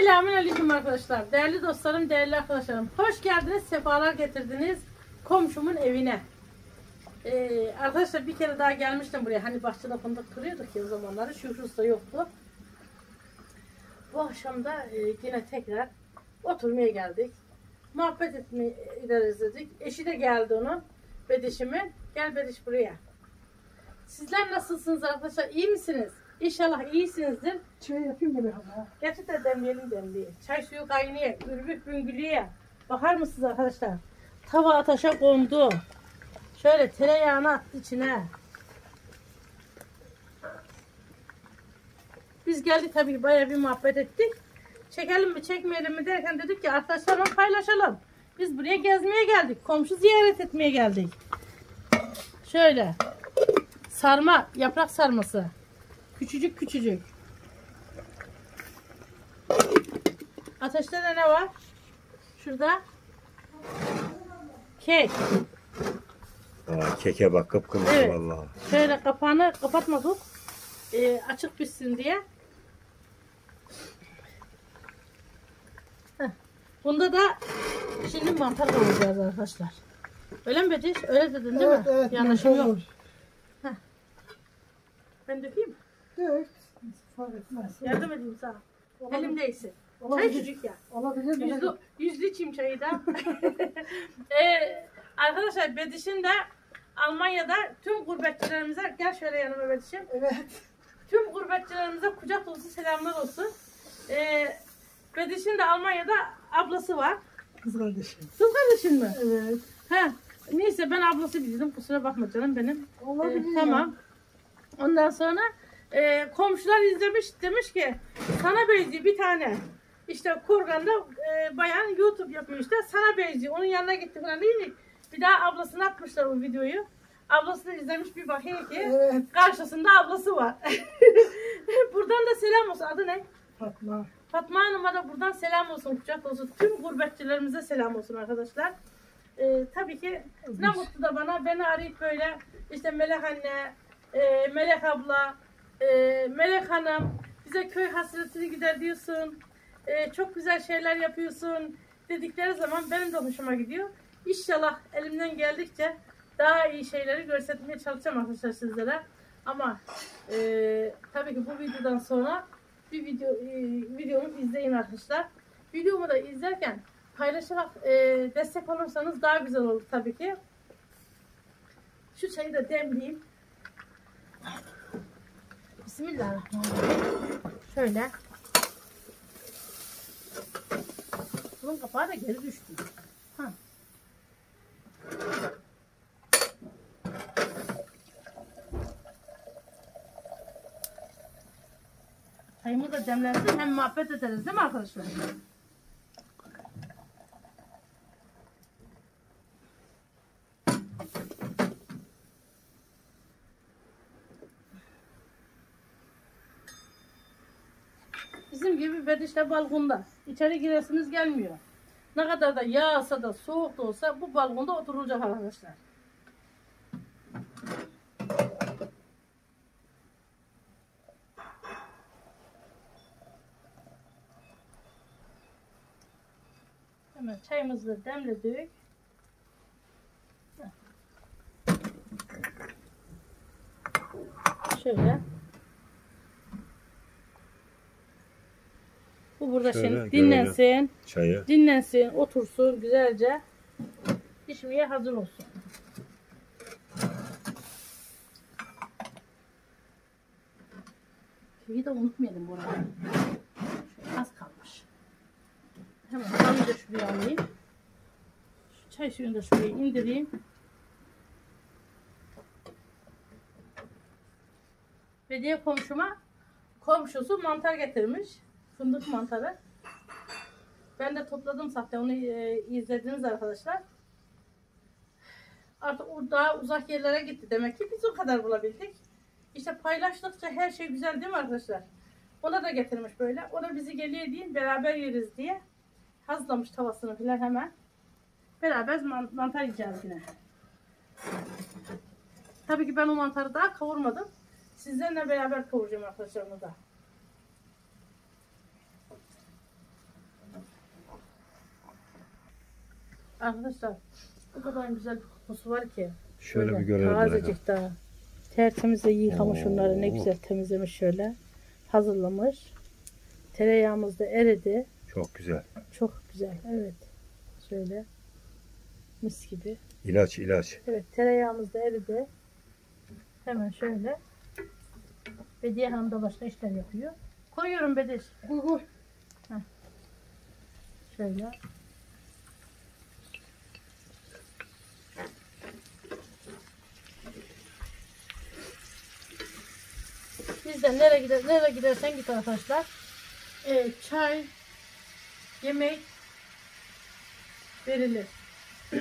Selamun Aleyküm arkadaşlar. Değerli dostlarım, değerli arkadaşlarım. Hoş geldiniz, sefalar getirdiniz komşumun evine. Ee, arkadaşlar bir kere daha gelmiştim buraya. Hani bahçede fındık kırıyorduk ya o zamanları. Şükrü Usta yoktu. Bu akşam da e, yine tekrar oturmaya geldik. Muhabbet etmeyi ederiz dedik. Eşi de geldi onun. Bedişimin. Gel Bediş buraya. Sizler nasılsınız arkadaşlar? İyi misiniz? İnşallah iyisinizdir. Çay yapayım mı hala? Getir de demleyelim demliği. Çay suyu kaynıyor. Gürbük büngülüyor. Bakar mısınız arkadaşlar? Tava ateşe kondu. Şöyle tereyağını attı içine. Biz geldik tabii bayağı bir muhabbet ettik. Çekelim mi çekmeyelim mi derken dedik ki arkadaşlarla paylaşalım. Biz buraya gezmeye geldik. Komşu ziyaret etmeye geldik. Şöyle. Sarma, yaprak sarması. Küçücük küçücük. Ateşte de ne var? Şurada. Kek. Aa, keke bak kıpkırmızı Evet. vallahi. Şöyle kapağını kapatmadık. Ee, açık pişsin diye. Heh. Bunda da şimdi mantar kavuracağız arkadaşlar. Öyle mi Bediş? Öyle dedin değil evet, mi? evet. Yanlışım yok. Ben dökeyim mi? Fark etmez. Yardım edeyim sana. Olabilir. Elimdeyse. Çay Olabilir. çocuk ya. Olabilir mi? Yüzlü, yüzlü içeyim çayı da. ee, arkadaşlar Bediş'in de Almanya'da tüm gurbetçilerimize gel şöyle yanıma Bediş'im. Evet. Tüm gurbetçilerimize kucak dolusu selamlar olsun. Ee, Bediş'in de Almanya'da ablası var. Kız kardeşim. Kız kardeşin mi? Evet. He. Neyse ben ablası bildim. Kusura bakma canım benim. Olabilir. Ee, tamam. Ondan sonra e, komşular izlemiş demiş ki sana benziyor bir tane. İşte Kurgan'da e, bayan YouTube yapıyor işte sana benziyor. Onun yanına gitti falan değil mi? Bir daha ablasına atmışlar o videoyu. Ablası da izlemiş bir bakıyor ki Evet. karşısında ablası var. buradan da selam olsun. Adı ne? Fatma. Fatma Hanım'a da buradan selam olsun. Kucak olsun. Tüm gurbetçilerimize selam olsun arkadaşlar. Ee, tabii ki ne mutlu da bana beni arayıp böyle işte Melek anne, e, Melek abla, e, Melek hanım bize köy hasretini gider diyorsun. E, çok güzel şeyler yapıyorsun dedikleri zaman benim de hoşuma gidiyor. İnşallah elimden geldikçe daha iyi şeyleri göstermeye çalışacağım arkadaşlar sizlere. Ama e, tabii ki bu videodan sonra bir video e, videomu izleyin arkadaşlar. Videomu da izlerken paylaşarak e, destek olursanız daha güzel olur tabii ki. Şu çayı da demleyeyim. Bismillahirrahmanirrahim. Şöyle. Bunun kapağı da geri düştü. Ha. Çayımı da demlensin hem muhabbet ederiz değil mi arkadaşlar? Gibi bedişte balkonda. İçeri giresiniz gelmiyor. Ne kadar da yağsa da soğuk da olsa bu balkonda oturulacak arkadaşlar. Hemen çayımızı demledik. Şöyle. Burada Şöyle şimdi görelim. dinlensin. Çayı. Dinlensin, otursun güzelce. Pişmeye hazır olsun. Şeyi de unutmayalım bu arada. Az kalmış. Hemen ben de şuraya alayım. Şu çay suyunu da şuraya indireyim. Ve diye komşuma komşusu mantar getirmiş. Fındık mantarı. Ben de topladım zaten onu e, izlediniz arkadaşlar. Artık o daha uzak yerlere gitti demek ki biz o kadar bulabildik. İşte paylaştıkça her şey güzel değil mi arkadaşlar? Ona da getirmiş böyle. O da bizi geliyor deyin beraber yeriz diye. Hazlamış tavasını falan hemen. Beraber man- mantar yiyeceğiz yine. Tabii ki ben o mantarı daha kavurmadım. Sizlerle beraber kavuracağım arkadaşlar onu da. Arkadaşlar o kadar güzel bir kokusu var ki. Şöyle Böyle bir görelim. Tazecik daha. Tertemiz de yıkamış onları ne Oo. güzel temizlemiş şöyle. Hazırlamış. Tereyağımız da eridi. Çok güzel. Çok güzel evet. Şöyle. Mis gibi. İlaç ilaç. Evet tereyağımız da eridi. Hemen şöyle. Bediye Hanım da başka işler yapıyor. Koyuyorum Bediş. Koy koy. Şöyle. Bizden nereye gider, nereye gidersen git arkadaşlar. Ee, çay, yemek verilir.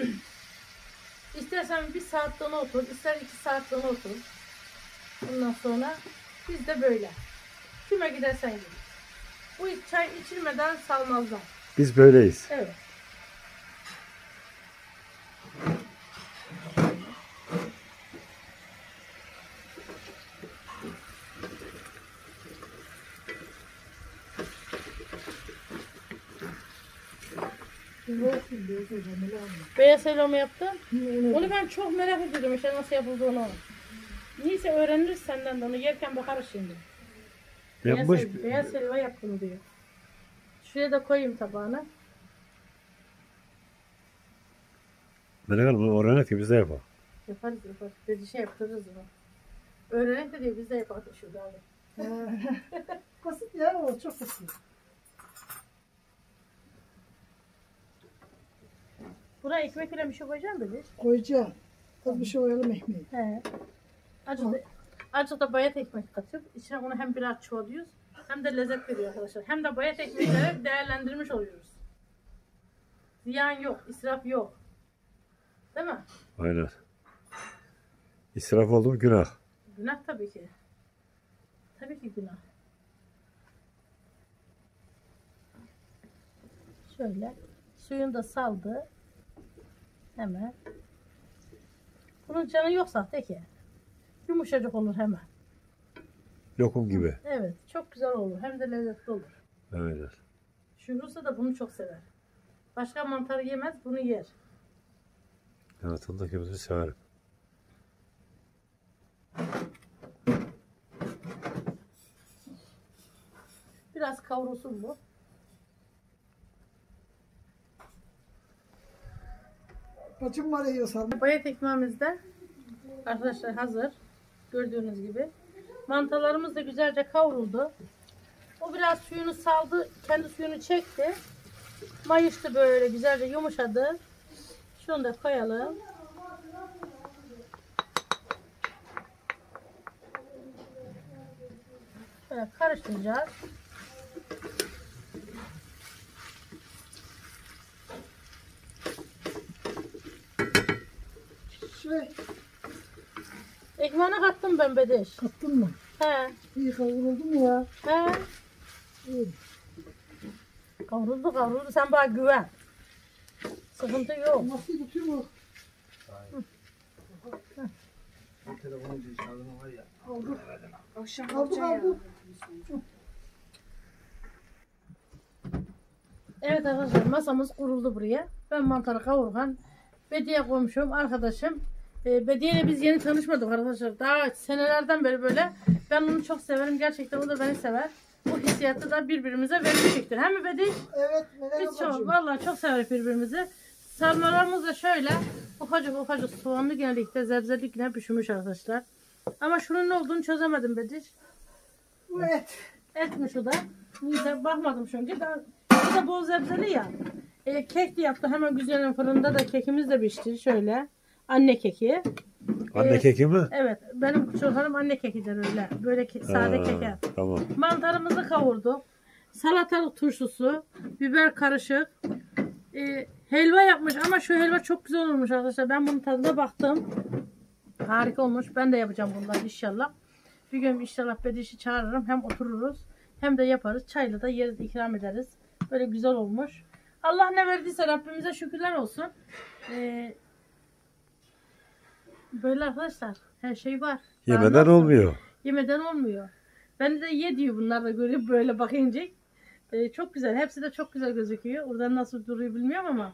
İstersen bir saat sonra otur, ister iki saat sonra otur. Ondan sonra biz de böyle. Kime gidersen git. Bu çay içilmeden salmazlar. Biz böyleyiz. Evet. Yoğurt biliyor hocam. öyle mi? Beyaz helva? Öyle. Onu ben çok merak ediyorum işte nasıl yapıldığını. Neyse öğreniriz senden de onu yerken bakarız şimdi. Beyaz, Yapmış. hel- beyaz helva yaptım diyor. Şuraya da koyayım tabağına. Melek Hanım bunu öğrenek ki biz de yapalım. Yaparız yaparız. Bir şey yaptırırız onu. Öğrenek de diyor biz de yaparız şurada. Basit ya o çok basit. Buraya ekmek ile bir şey koyacağım dedi. Koyacağım. Az bir şey koyalım ekmeği. He. Acı da, acı da bayat ekmek katıp içine onu hem biraz çoğalıyoruz hem de lezzet veriyor arkadaşlar. Hem de bayat ekmekleri değerlendirmiş oluyoruz. Ziyan yok, israf yok. Değil mi? Aynen. İsraf oldu mu günah. Günah tabii ki. Tabii ki günah. Şöyle suyunu da saldı. Hemen. Bunun canı yoksa de ki yumuşacık olur hemen. Lokum gibi. Evet, çok güzel olur. Hem de lezzetli olur. Evet. Şükrüse de bunu çok sever. Başka mantarı yemez, bunu yer. Evet onu da kimse severim. Biraz kavrulsun bu. Bacım var yiyor sarma. Bayat ekmeğimiz de arkadaşlar hazır. Gördüğünüz gibi. Mantalarımız da güzelce kavruldu. O biraz suyunu saldı, kendi suyunu çekti. Mayıştı böyle güzelce yumuşadı. Şunu da koyalım. Böyle karıştıracağız. Şey Ekmeğine kattım ben bedeş. kattın mı? He, İyi kavruldu mu ya? he. İyi. Kavruldu kavruldu sen bana güven. Sıkıntı yok. Nasıl tutuyor aldı. Evet arkadaşlar masamız kuruldu buraya. Ben mantarı kavurgan. Bediye komşum, arkadaşım. E, Bediye ile biz yeni tanışmadık arkadaşlar. Daha senelerden beri böyle. Ben onu çok severim. Gerçekten o da beni sever. Bu hissiyatı da birbirimize vermiştiktir. Hem mi Bediye? Evet Biz çok, vallahi çok severiz birbirimizi. Sarmalarımız da şöyle ufacık ufacık soğanlı genellikle zebzelikle pişirmiş arkadaşlar. Ama şunun ne olduğunu çözemedim Bediş. Bu et. Etmiş o da. Neyse bakmadım çünkü. Ben, bir de bol zebzeli ya. E, kek de yaptı. Hemen güzelim fırında da kekimiz de pişti. Şöyle. Anne keki. Anne Evet. keki mi? Evet. Benim çocuklarım anne kekidir öyle. Böyle ke- sade keke. Tamam. Mantarımızı kavurduk. Salatalık turşusu, biber karışık. Ee, helva yapmış ama şu helva çok güzel olmuş arkadaşlar. Ben bunun tadına baktım. Harika olmuş. Ben de yapacağım bunları inşallah. Bir gün inşallah Bediş'i çağırırım. Hem otururuz hem de yaparız. Çayla da yeriz ikram ederiz. Böyle güzel olmuş. Allah ne verdiyse Rabbimize şükürler olsun. Ee, böyle arkadaşlar her şey var. Daha Yemeden nasıl? olmuyor. Yemeden olmuyor. Ben de ye diyor bunlar da görüp böyle bakınca. Ee, çok güzel. Hepsi de çok güzel gözüküyor. Oradan nasıl duruyor bilmiyorum ama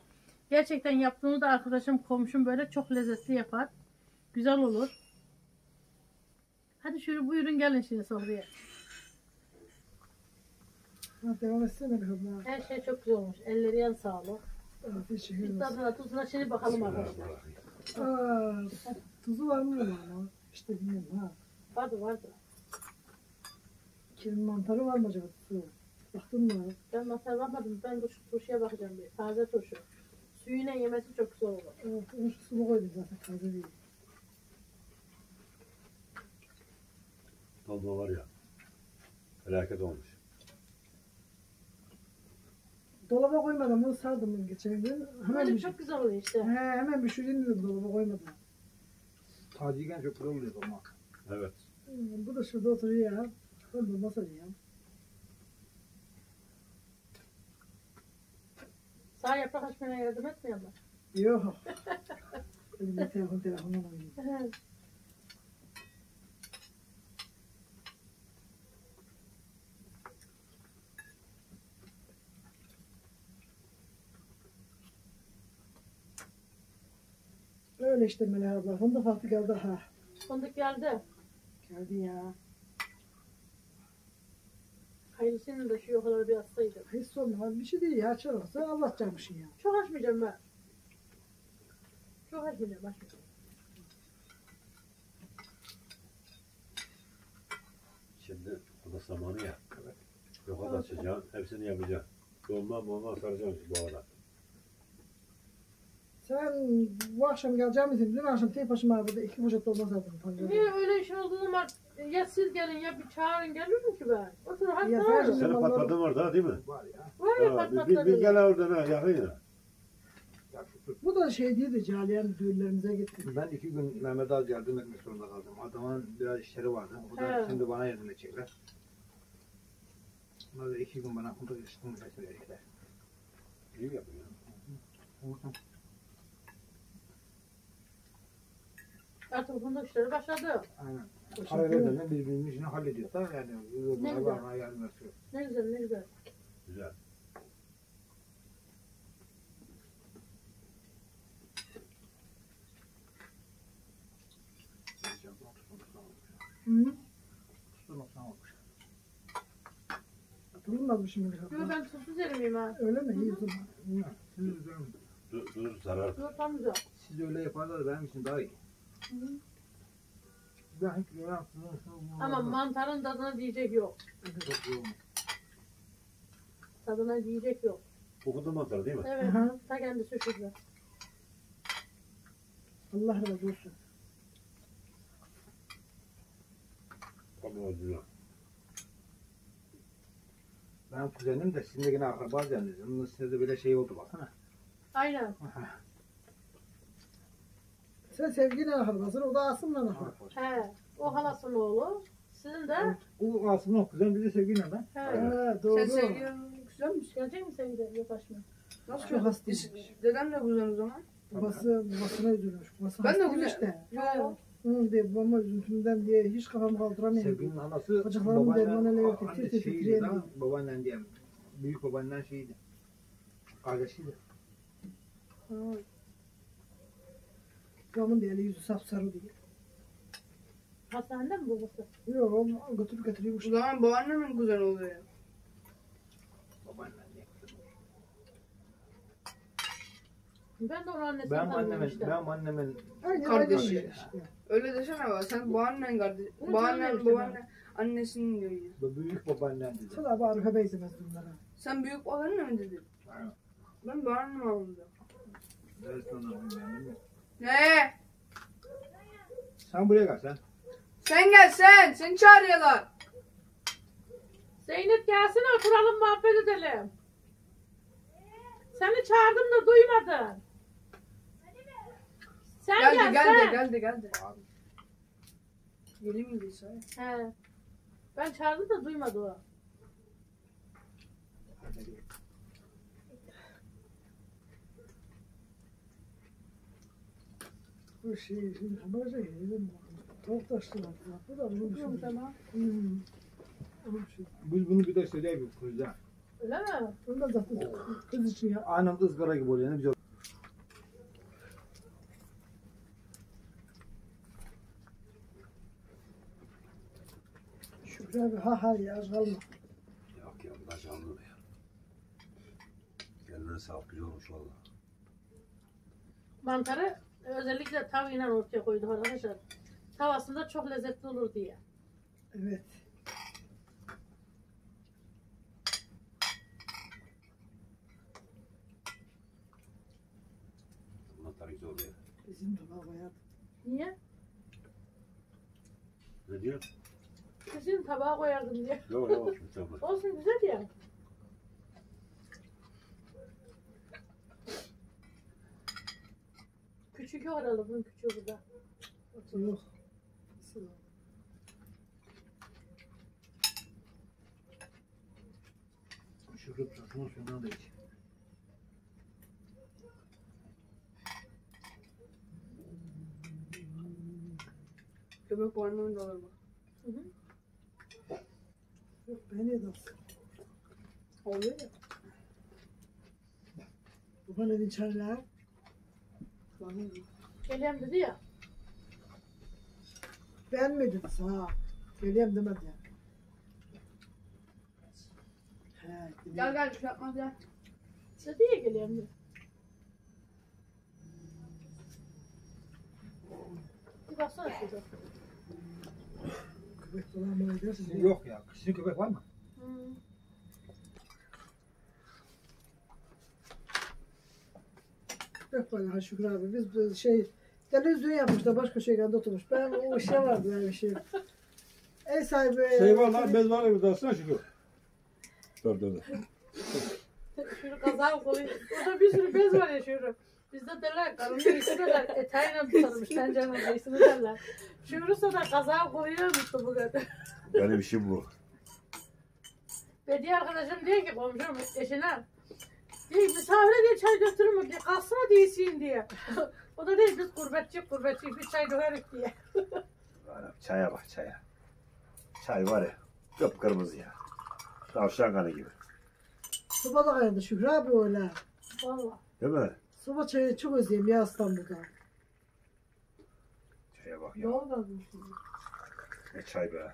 Gerçekten yaptığını da arkadaşım komşum böyle çok lezzetli yapar. Güzel olur. Hadi şöyle buyurun gelin şimdi sofraya. Devam etsene abla. Her şey çok güzel olmuş. Elleri yan sağlık. Teşekkür Bir ederim. tadına tuzuna şimdi bakalım arkadaşlar. Aa, tuzu var mı ama? İşte bilmiyorum ha. Vardı vardı. Kirin mantarı var mı acaba tuzu? Baktın mı? Ben masaya bakmadım. Ben bu turşuya bakacağım bir. Taze turşu. Suyuyla yemesi çok güzel olur. Evet, onun şu sulu koydum zaten taze değil. Tadına var ya. Felaket olmuş. Dolaba koymadım bunu sardım ben geçen gün. Hemen Böyle bir, çok güzel oluyor işte. he, hemen bir şurayım dedim dolaba koymadım. Tacıyken çok güzel oluyor ama. Evet. Hmm, bu da şurada oturuyor ya. Ben de masada ya. Sağ yaprak açmaya yardım etmiyor mu? Yok. Elimde telefon telefonla oynayayım. Öyle işte Melih abla. Fındık vakti geldi ha. Fındık geldi. Geldi ya. Hayırlısıyla da şu yokaları bir atsaydı. Hiç sorma. Bir şey değil ya. Çarıksa Allah camışın ya. Çok açmayacağım ben. Çok açmayacağım. açmayacağım. Şimdi o da zamanı ya. Yoka da açacağım. Hepsini yapacağım. Dolma molma saracağım bu arada. Sen bu akşam geleceğim misin? Dün akşam tek başıma burada iki poşet dolma sardım. pancarda. Niye öyle işin olduğu zaman ya siz gelin ya bir çağırın gelirim ki ben. Otur hadi Ya sen- Senin patladın orada değil mi? Var ya. Var ya Ha, bir, bir, patlatları. bir gel oradan ha yakın ya. ya şu- Bu da şey değildi. Caliyen düğünlerimize gittik. Ben iki gün Mehmet Az yardım etmek zorunda kaldım. Adamın biraz işleri vardı. O da He. şimdi bana yardım edecekler. Onlar da iki gün bana fındık üstünü verecekler. İyi yapıyor. Vurdum. Artık bunda işleri başladı. Aynen. Mi? vermeden birbirinin işini hallediyor. Da yani Ne bana güzel. yardım ediyor. Ne güzel ne güzel. Güzel. Hı? Tutun olsan olmuş. Bulunmaz mı şimdi? Yok ben tuzsuz yerim ha. Öyle mi? İyi o zaman. Siz. Dur, dur zarar. Yok tam güzel. siz öyle yaparlar benim için daha iyi. Ben Ama mantarın tadına diyecek yok. Tadına diyecek yok. Okudu mantar değil mi? Evet. Aha. Ta kendisi şurada. Allah razı olsun. Güzel. Benim kuzenim de de yine akraba zannediyorum. Bunun size de böyle şey oldu baksana. Aynen. Sen sevgiyle akrabasın. O da Asım'la akrabası. He. O halasının oğlu. Sizin de. O aslında kuzen bize sevgiyle ben. He. He doğru. Sen sevgilin güzelmiş. Gelecek mi sen de yok açma. Nasıl Çok hastaymış. Dedem de güzel o zaman. Babası, babasına üzülmüş. Babası Ben de hastaymış güzel. de. Yok. Hı diye babama üzüntümden diye hiç kafamı kaldıramıyorum. Sevginin anası Bacaklarım derman ele yok, anne tir tir lan, babaannen diye. Büyük babaannen şeyiydi. Kardeşiydi. Ha. Babamın da eli yüzü sapsarı diye. Hastanede mi babası? Yok o götürüp getiriyormuş. O zaman babaannemin güzel oluyor diye. Ben de onun annesini Ben annemin, işte. ben annemin Aynen Kardeşi. öyle işte. Öyle desene bak sen babaannen kardeş. Bunu Babaannen tanımıyorum işte babaannen annesinin diyor ya. bu büyük babaannen dedi. Sana bari Arife benzemez bunlara. Sen büyük babaanne mi dedin? Ben babaannem aldım. Ben sonra bilmiyorum. Ne? Sen buraya gel sen. Sen gel sen. Seni çağırıyorlar. Zeynep gelsin oturalım muhabbet edelim. Seni çağırdım da duymadın. Sen Geldi gel geldi sen. geldi geldi. Geli miydi say? He. Ben çağırdım da duymadı o. bu şey amacı yedim. Tartaştılar. Bu da bunun için. Tamam. Biz bunu bir de söyleyip yapıyoruz ha. Öyle mi? Bunu da zaten kız için ya. Anam ızgara gibi oluyor. Ne güzel. Şükrü abi ha ha ya kalma. Yok ya bu da canlı ya. Kendine sağlık güzel olmuş valla. Mantarı özellikle tavayla ortaya koyduk arkadaşlar. Tavasında çok lezzetli olur diye. Evet. Mantar güzel oluyor. Bizim tabağa bayağı. Niye? Ne diyor? Bizim tabağa koyardım diye. Yok yok tamam. Olsun güzel ya. Küçük oralı bunun küçüğü burada. Yok. Şükrü sosunu suyundan da iç. Köpek boynunda olur bu. Hı hı. Yok ben yedim. Oluyor ya. Bu bana ne Geleyim dedi ya. Ben mi dedim sana? Geleyim demedi ya. He, Gel gel bir şey yapmaz gel. Dedi ya geleyim dedi. Bir baksana şurada. Köpek falan bana dersin. Sizin yok ya. Sizin köpek var mı? Hmm. Falan ha Şükrü abi. Biz biz şey televizyon yapmışlar başka şeylerde oturmuş. Ben o işe vardı yani bir şey. Ev sahibi. Şey var lan bez var ya alsana Şükrü. Dur dur dur. Şunu kazağı koyayım. Orada bir sürü bez var ya şunu. Bizde derler karında istiyorlar. Eteğine tutarmış tencerenin ismi derler. Şunu sonra kazağı koyuyor mutlu bu kadar. Benim işim bu. Ve diğer arkadaşım diyor ki komşum eşine diyor misafire diye çay götürür mü diye kalsana diyesin diye. o da değil biz gurbetçi gurbetçi bir çay döverik diye. Çaya bak çaya. Çay var ya. Kıpkırmızı ya. Tavşan kanı gibi. Soba da kaynadı Şükrü abi öyle. Valla. Değil mi? Soba çayı çok özleyeyim ya İstanbul'da. Çaya bak ya. Doğal kalmış. Ne çay be.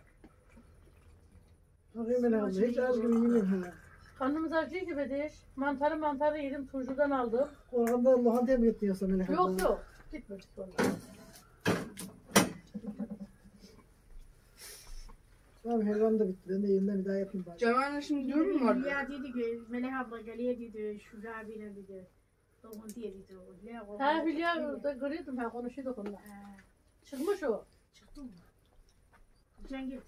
Ben abla hiç az gibi yemeyeyim ha. Karnımız acıyor gibi değil. Mantarı mantarı yedim turşudan aldım. Orada lokantaya mı gidiyorsun Melek abla? Yok yok. Gitmedik vallahi. Tamam helvam da bitti. Ben de yeniden bir daha yapayım bari. Cemal'le şimdi düğün mü vardı? Ya dedi ki Melek abla geliyor dedi Şükrü abiyle dedi. Doğun diye dedi? Ha Hülya orada görüyordum ha konuşuyorduk onunla. Çıkmış o. Çıktı mı? Getirdi.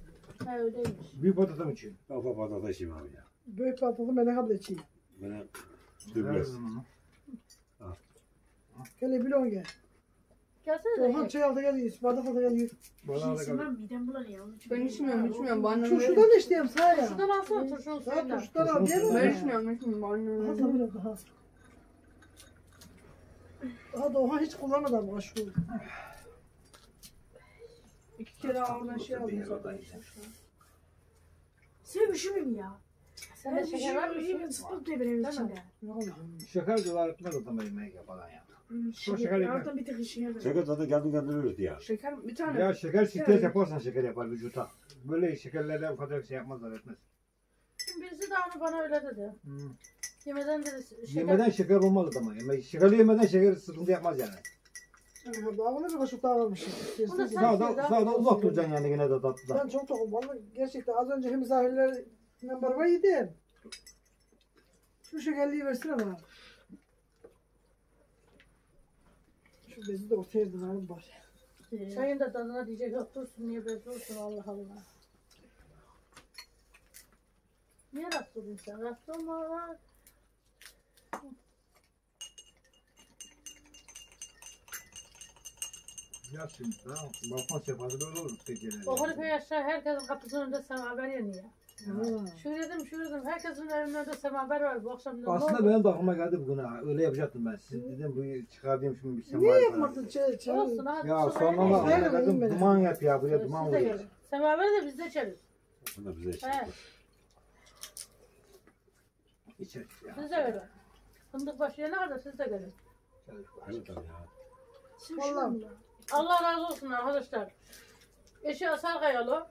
Ha öyleymiş. Büyük patates mi için? Kafa patates yiyeyim abi ya. Büyük patladı Melek abla içeyim. Bana dürbüz. Gel bilon gel. Gelsene de Orhan çay aldı gel yiyiz. Bardak aldı gel yiyiz. Bana kalır. ben midem bulanıyor. Ben içmiyorum içmiyorum. Bana Turşudan da içtiyim sağ ya. Şuradan alsana turşunun suyundan. turşudan al? Ben içmiyorum içmiyorum. Bana da böyle daha. Daha da Orhan hiç kullanmadı ama aşkı. iki kere oradan şey aldım Bir zaten. üşümeyeyim ya. Sen de şeker var mı? üşümeyeyim. Sıkıntı benim Değil mi? içinde. Şeker falan ya. Hmm, şeker Şeker bir tık işine ver. Şeker tadı kendi kendine üretti ya. Şeker bir tane. Ya şeker stres yaparsan şeker yapar vücuta. Böyle şekerlerle ufak şey yapmazlar etmez. Birisi de onu bana öyle dedi. Hmm. Yemeden dedi şeker. Yemeden şeker olmaz adama. Yemek, şekerli yemeden şeker sıkıntı yapmaz yani. Bunu bir kaşık daha varmış. Sağda, sağda uzak duracaksın yani yine de tatlıdan. Ben çok tokum. Vallahi gerçekten az önce misafirler beraber yedim. Şu şekerliği versene bana. Şu bezi de ortaya alayım bari. Ee, Çayın da tadına diyecek yok dursun niye böyle dursun Allah Allah. Niye oluyorsun sen? Olma lan. Ya şimdi tamam. Balkon sefası böyle olur. Okulu köy aşağı herkesin kapısının önünde semaver yanıyor. Dedim şu dedim herkesin önünde semaver var bu akşam. Aslında ne oldu? benim de aklıma geldi bugün ha. Öyle yapacaktım ben. Siz dedim bu çıkarayım şimdi bir semaver Niye yapmadın çay çay? Olsun hadi. Ya sonra bak gidelim. dedim duman yap ya buraya duman vuruyor. Semaveri de biz de içeriz. Bunu da bize işte. He, İçerik ya. siz de gelin. Fındık başlayana kadar siz de gelin. Evet tabii ya. Vallahi. Allah razı olsun arkadaşlar. Eşi Asar Kayalı.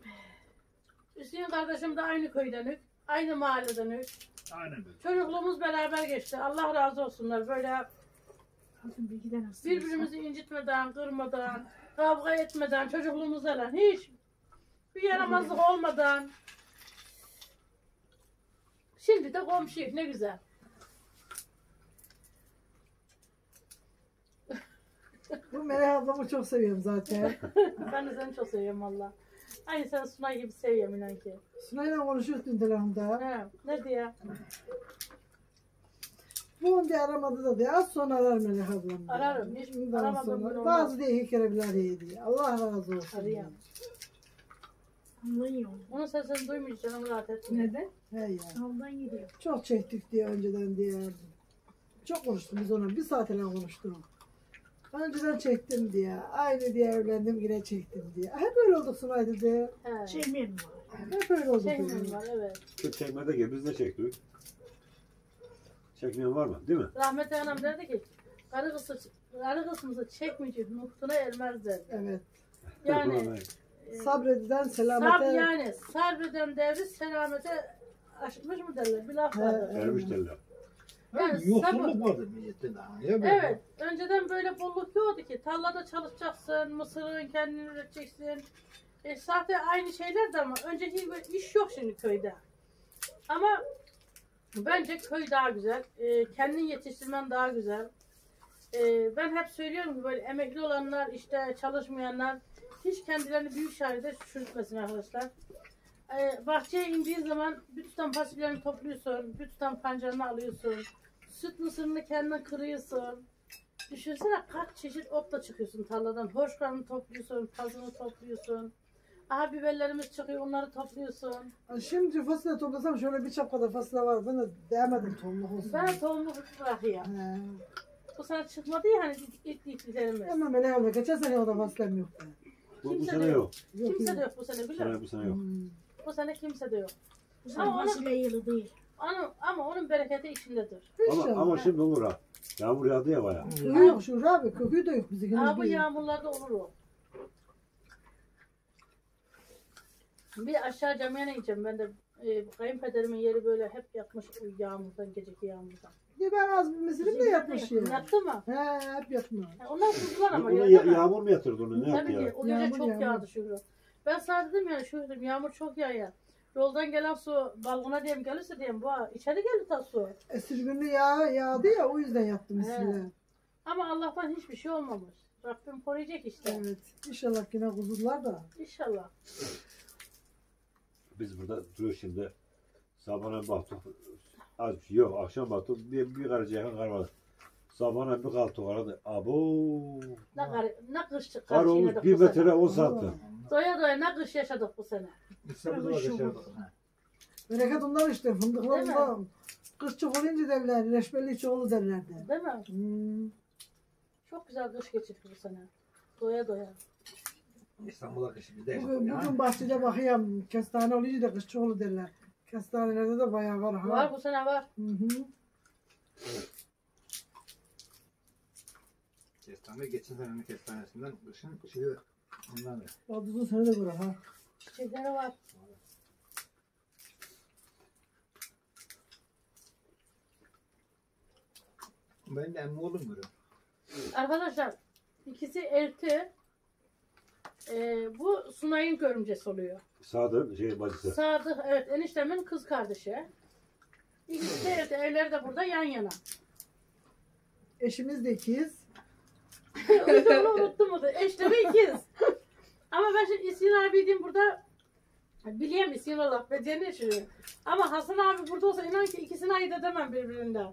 Hüseyin kardeşim de aynı köydenik. Aynı mahalledenik. Aynen böyle. Çocukluğumuz beraber geçti. Allah razı olsunlar. Böyle birbirimizi incitmeden, kırmadan, kavga etmeden, çocukluğumuzda lan hiç bir yaramazlık olmadan. Şimdi de komşuyuz ne güzel. Bu Melek ablamı çok seviyorum zaten. Ben de seni çok seviyorum valla. Aynı sen Sunay gibi seviyorum inan ki. Sunay'la konuşuyoruz dün telefonda. He, ne diye? Bu onu diye aramadı da diye az sonra arar Melek ablam. diye. Ararım, hiç Bundan aramadım sonra ben onu. Bazı diye iki kere bile arıyor diye. Allah razı olsun. Arayayım. Anlıyorum. Onun sesini duymayınca canım rahat etmiyor. Neden? He ya. Sağdan gidiyor. Çok çektik diye önceden diye. Çok konuştum biz ona. Bir saat ile konuştum. Önceden çektim diye. Aynı diye evlendim yine çektim diye. Hep öyle olduk Sunay dedi. He. Çemin var. Hep öyle olduk. Şey dedi. mi var evet. Şu çekmede gel biz de çektik. Çekmeyen var mı? Değil mi? Rahmetli anam derdi ki karı kızı, karı kızımızı çekmeyecek nuhtuna ermez derdi. Evet. Yani e, Sabrediden sab selamete. yani sabreden devri selamete aşmış mı derler bir laf. He. Ermiş derler. Yani Yoksulluk vardı milletin daha. Böyle? Evet. Önceden böyle bolluk yoktu ki. Tarlada çalışacaksın, mısırın kendini üreteceksin. E, zaten aynı şeyler de ama önceki böyle iş yok şimdi köyde. Ama bence köy daha güzel. E, kendin yetiştirmen daha güzel. E, ben hep söylüyorum ki böyle emekli olanlar, işte çalışmayanlar hiç kendilerini büyük şehirde çürütmesin arkadaşlar. E, bahçeye indiğin zaman bir tutam fasulyeni topluyorsun, bir tutam pancarını alıyorsun. Süt mısırını kendin kırıyorsun. Düşünsene kaç çeşit otla çıkıyorsun tarladan. Hoşkanı topluyorsun, pazını topluyorsun. Aha biberlerimiz çıkıyor onları topluyorsun. Şimdi fasulye toplasam şöyle bir çap kadar fasulye var. Ben de değmedim tohumluk olsun. Ben tohumu bırakıyorum. He. Bu sene çıkmadı ya hani ilk ilk ilklerimiz. Ama Melek abla geçen sene o da fasulyem yoktu. Bu, bu Kimse sene de yok. Yok, Kimse yok. de yok bu sene Bu biliyor sene, musun? bu sene yok. Hmm. Bu sene kimse de yok. Bu Ama onu- fasulye yılı değil. Ama, ama onun bereketi içindedir. Ama, İnşallah. ama şimdi olur ha. Yağmur yağdı ya baya. Kökü yok Şura abi. Kökü de yok bizde. Aa, bu yağmurlarda olur o. Bir aşağı camiye gideceğim ben de. E, kayınpederimin yeri böyle hep yakmış o yağmurdan, geceki yağmurdan. Ya ben az bir misilim de yapmış ya. Yattı mı? He hep yapma. Ha, Onlar kuzular ama ya. ya, yağmur mu yatırdı onu? Ne yaptı Tabii ki ya? o gece Yağmur, çok yağmur. yağdı Şükrü. Ben sana dedim yani Şükrü yağmur çok yağıyor. Yoldan gelen su balkona diyeyim gelirse diyeyim bu içeri geldi ta su. Esir günü yağ, yağdı ya o yüzden yaptım misile. Ama Allah'tan hiçbir şey olmamış. Rabbim koruyacak işte. Evet. İnşallah yine kuzurlar da. İnşallah. Biz burada duruyor şimdi. Sabahına baktık. Az bir şey yok. Akşam baktık. Bir, bir karıcı yakın kar vardı. Sabahına bir kalktık aradı. Abo. Ne, kar, ne kış Kar karşı olmuş bir metre on santim. Doya doya ne kış yaşadık bu sene. İstanbul'da da yaşadık. Ha. Bereket onlar işte. Fındıklar Değil mi? onlar. Kız çok olunca derler. Reşbelli çoğulu derlerdi. Değil mi? Hmm. Çok güzel kış geçirdik bu sene. Doya doya. İstanbul'a kışı bir de Bugün, bugün bahçede bakıyorum. Kestane olunca da kız çoğulu derler. Kestanelerde de bayağı var. Ha. Var bu sene var. Hı hı. Kestane geçen senenin kestanesinden kışın şeyi da. Baldızın sene de var ha. Çiçekleri var. Ben de emmi oğlum görüyorum. Arkadaşlar ikisi elti. Ee, bu Sunay'ın görümcesi oluyor. Sağda şey bacısı. Sadık evet eniştemin kız kardeşi. İkisi de elti. Evleri de burada yan yana. Eşimiz de ikiz. yüzden onu unuttum o da. Eşleri ikiz. Ama ben şimdi İsyan abi diyeyim burada Bileyim İsyan Allah becerini yaşıyor. Ama Hasan abi burada olsa inan ki ikisini ayırt edemem birbirinden.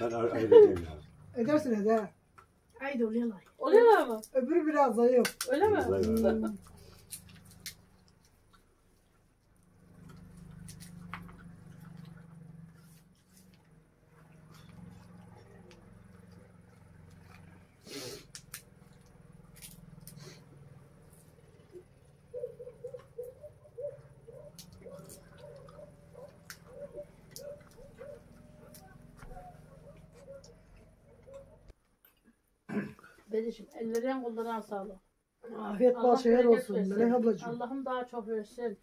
Ben ayırt edeyim ya. Edersin eder. Haydi oluyorlar. Oluyorlar mı? Öbürü biraz zayıf. Öyle mi? Zayıf. Hmm. Bedişim ellerin kollarına sağlık. Afiyet bal şeker olsun. Melek ablacığım. Allah'ım daha çok versin.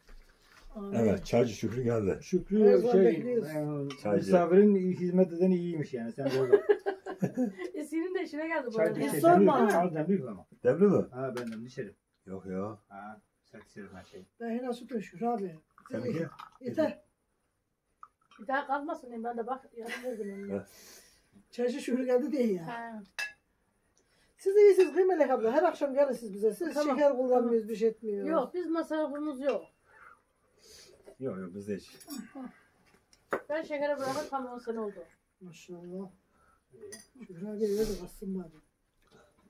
Evet çaycı Şükrü geldi. Her Şükrü zaman şey, bekliyoruz. e, Çaycı. misafirin hizmet edeni iyiymiş yani. Sen de orada Eskinin de işine geldi bu çay arada. Hiç dikeceksin. sorma. Al demlik ama. Demli mi? Ha benden içerim. Yok ya. Ha sert içerim her şeyi. Ben yine süt Şükrü abi. Seninki? Yeter. Bir daha kalmasın ben de bak önüne. Evet. Çarşı Şükrü geldi diye ya. Ha. Siz iyisiniz değil mi Melek abla? Her akşam gelirsiniz bize. Siz Tamam, şeker kullanmıyoruz, bir şey etmiyoruz. Yok biz masrafımız yok. Yok yok bizde hiç. Ben şekere bırakıp tam 10 sene oldu. Maşallah. Abi öyle de bassın bari.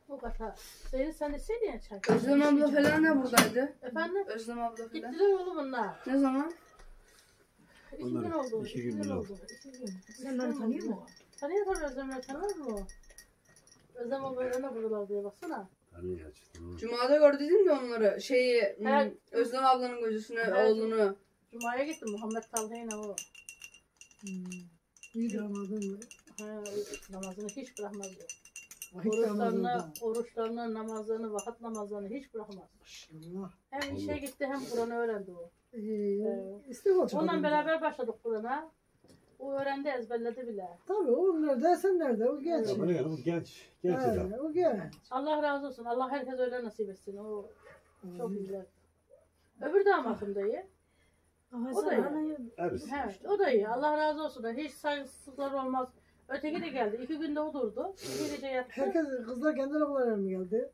Bu kadar. Senin sen içseydin ya çay. Özlem abla falan da buradaydı. Efendim? Özlem abla falan. Gittiler oğlum bunlar. Ne zaman? İki Onlar gün oldu. iki gün bile oldu. İki gün. Sen beni tanıyor musun? Tanıyor tabii Özlem'le tanır mı o? Özlem abla ne buradalar diye baksana. Hani çıktı. Cuma'da gördün mü onları? Şeyi, hmm, Evet. Özlem ablanın kocasını, Evet. oğlunu. Cuma'ya gittim Muhammed Talha'yla o. Hmm. İyi damadın mı? Ha, namazını hiç bırakmaz Oruçlarını, oruçlarını, namazlarını, vakit namazlarını hiç bırakmaz. Hem işe gitti hem Kur'an'ı öğrendi o. İstek olacak. Onunla beraber başladık Kur'an'a. O öğrendi ezberledi bile. Tabii o nerede sen nerede o genç. Ya bana yani bu genç. Genç adam. He, o genç. Allah razı olsun. Allah herkes öyle nasip etsin. O çok Amin. güzel. Öbür damatım da iyi. O da iyi. Evet. Evet, o da iyi. Allah razı olsun. Hiç saygısızlıklar olmaz. Öteki de geldi. İki günde o durdu. İki gece yattı. Herkes kızlar kendi arabalarına mı geldi?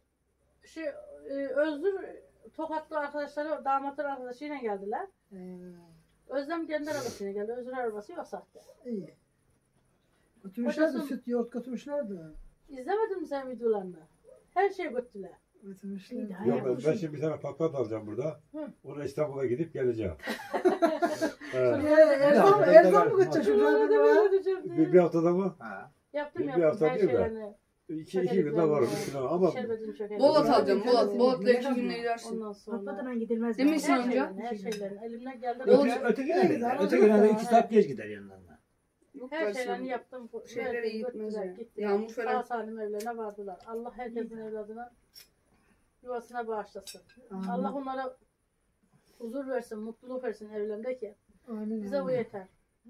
Şey, e, Özgür Tokatlı arkadaşları, damatlar arkadaşıyla geldiler. He, Özlem kendi arabasıyla geldi. Özgür arabası yok sahte. iyi. Götürmüşlerdi Kocası- süt yoğurt götürmüşlerdi. İzlemedin mi sen videolarını? Her şeyi götürdüler. Götürmüşlerdi. Yok ben, ben şimdi bir tane patlat alacağım burada. Hı. Ona İstanbul'a gidip geleceğim. Ee, mı? Ya, Erzan mı götürecek? Şunları Şurada da bir böyle Bir, bir haftada mı? Ha. Yaptım bir- bir yaptım hafta her değil mi? şeylerini. İki, iki günde varım. Üç gün ama Şerbetin çökerini. Bolat alacağım, Bolat. Bolat'la iki günde gidersin. Ondan sonra. Patladan gidilmez. Değil mi Her amca? her şeylerini. Elimden geldi. Öte, öteki Ne de güzel, gider. Öteki de iki saat geç gider yanlarına. Yok Her şeylerini yaptım. Şeylere Verdim, gitmez götürdüler, ya. gittiler. Yağmur falan. Sağ salim evlerine vardılar. Allah herkesin evladına yuvasına bağışlasın. Amin. Allah onlara huzur versin, mutluluk versin evlerindeki. Amin, Bize bu yeter.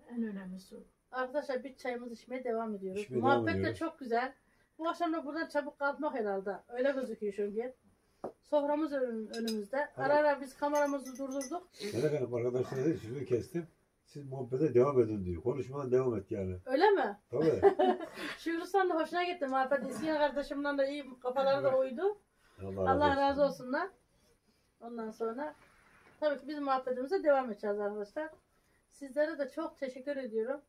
En önemlisi o. Arkadaşlar bir çayımızı içmeye devam ediyoruz. İçmeye devam Muhabbet de çok güzel. Bu akşam da buradan çabuk kalkmak herhalde. Öyle gözüküyor çünkü. Soframız önüm- önümüzde. Ara ara biz kameramızı durdurduk. Melek Hanım arkadaşlar dedi sözünü kestim. Siz muhabbete devam edin diyor. Konuşmaya devam et yani. Öyle mi? Tabii. Şuurustan da hoşuna gitti muhabbet. İskin kardeşimden de iyi kafaları da uydu. Allah, Allah razı olsunlar. Ondan sonra tabii ki biz muhabbetimize devam edeceğiz arkadaşlar. Sizlere de çok teşekkür ediyorum.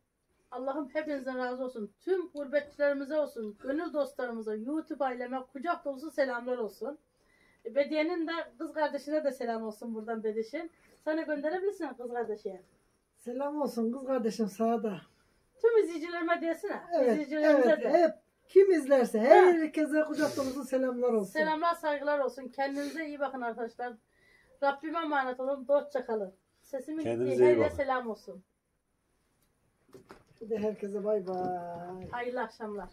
Allah'ım hepinizden razı olsun. Tüm gurbetçilerimize olsun, gönül dostlarımıza, YouTube aileme kucak dolusu selamlar olsun. Bediye'nin de kız kardeşine de selam olsun buradan Bediş'in. Sana gönderebilirsin kız kardeşe. Selam olsun kız kardeşim sağda. Tüm izleyicilerime desene. Evet, İzleyicilerimize evet, de. hep kim izlerse herkese kucak dolusu selamlar olsun. Selamlar, saygılar olsun. Kendinize iyi bakın arkadaşlar. Rabbime emanet olun. Dostça kalın. Sesimin Kendinize gittiği iyi her yere bakın. selam olsun. De herkese bay bay. Hayırlı akşamlar.